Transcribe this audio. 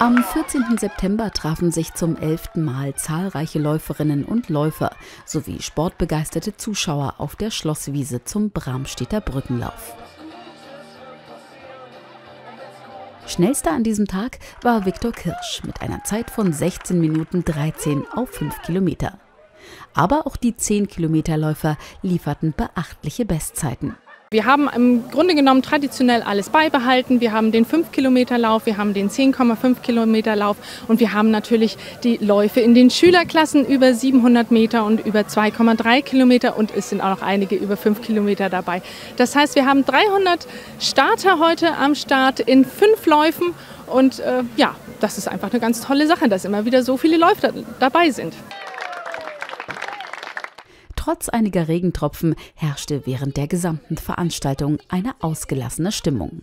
Am 14. September trafen sich zum elften Mal zahlreiche Läuferinnen und Läufer sowie sportbegeisterte Zuschauer auf der Schlosswiese zum Bramstedter Brückenlauf. Schnellster an diesem Tag war Viktor Kirsch mit einer Zeit von 16 Minuten 13 auf 5 Kilometer. Aber auch die 10-Kilometer-Läufer lieferten beachtliche Bestzeiten. Wir haben im Grunde genommen traditionell alles beibehalten. Wir haben den 5-Kilometer-Lauf, wir haben den 10,5 Kilometer-Lauf und wir haben natürlich die Läufe in den Schülerklassen über 700 Meter und über 2,3 Kilometer und es sind auch noch einige über 5 Kilometer dabei. Das heißt, wir haben 300 Starter heute am Start in fünf Läufen und äh, ja, das ist einfach eine ganz tolle Sache, dass immer wieder so viele Läufer dabei sind. Trotz einiger Regentropfen herrschte während der gesamten Veranstaltung eine ausgelassene Stimmung.